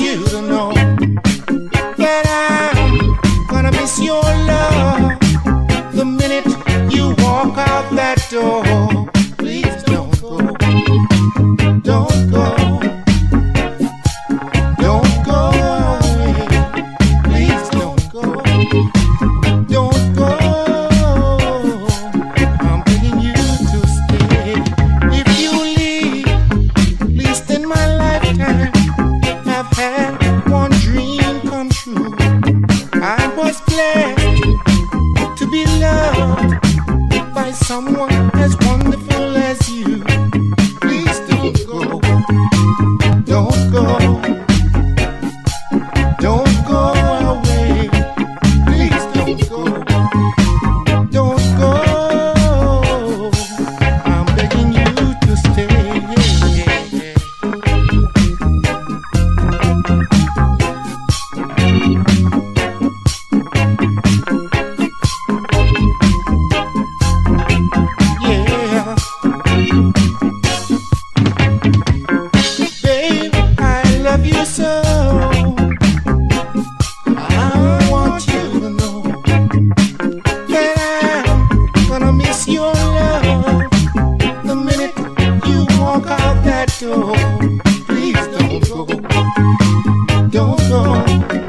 you to know that I'm gonna miss your love. By someone as wonderful as you. walk out that door. Please don't go. Don't go.